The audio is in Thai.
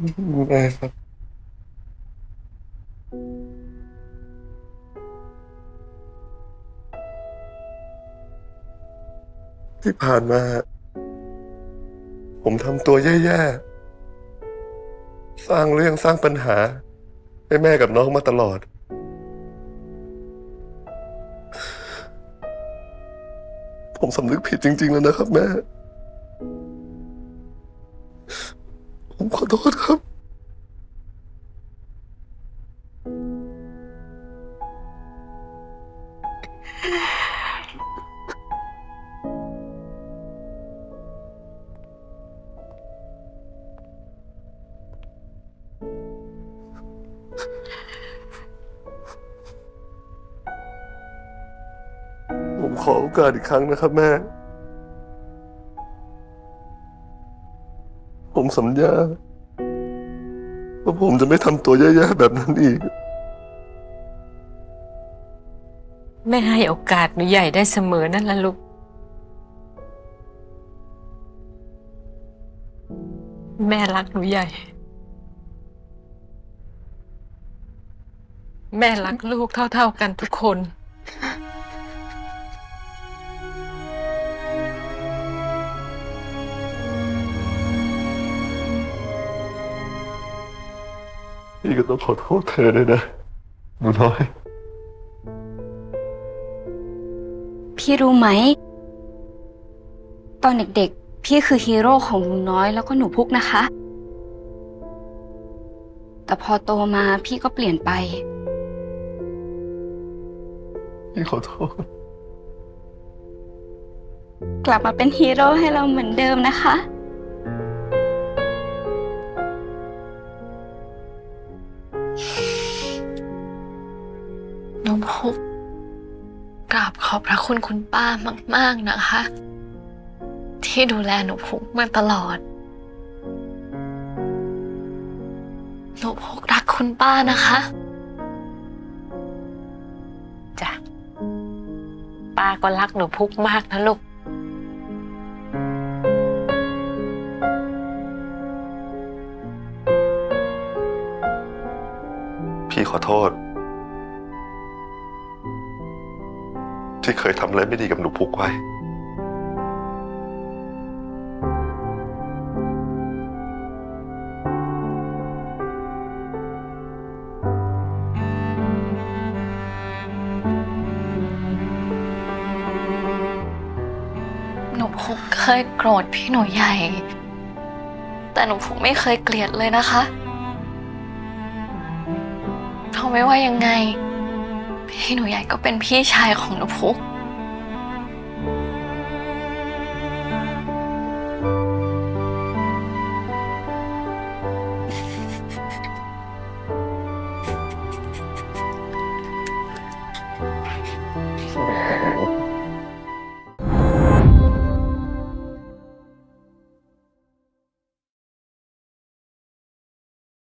แม่ครับที่ผ่านมา ผมทำตัวแย่ๆ สร้างเรื่องสร้างปัญหา ให้แม่กับน้องมาตลอด ผมสำนึกผิดจริง ๆ แล้วนะครับแม่ ผมขอโทษครับ ผมขอโอกาสอีกครั้งนะครับแม่ ผมสัญญาว่าผมจะไม่ทำตัวแย่ๆแบบนั้นอีก แม่ให้โอกาสหนูใหญ่ได้เสมอนั่นละลูก แม่รักหนูใหญ่ แม่รักลูกเท่าๆกันทุกคน พี่ก็ต้องขอโทษเธอด้วยนะหนูน้อย พี่รู้ไหม ตอนเด็กๆ พี่คือฮีโร่ของหนูน้อยแล้วก็หนูพุกนะคะ แต่พอโตมาพี่ก็เปลี่ยนไป พี่ขอโทษ กลับมาเป็นฮีโร่ให้เราเหมือนเดิมนะคะ น้องพบกราบขอบพระคุณคุณป้ามาก ๆนะคะ ที่ดูแลหนูพุกมาตลอด หนูพุกรักคุณป้านะคะจ้ะป้าก็รักหนูพุกมากนะลูกพี่ขอโทษ ที่เคยทำอะไรไม่ดีกับหนูพุกไว้หนูพุกเคยโกรธพี่หนูใหญ่ แต่หนูพุกไม่เคยเกลียดเลยนะคะเพราะไม่ว่ายังไง พี่หนูใหญ่ก็เป็นพี่ชายของหนูพุก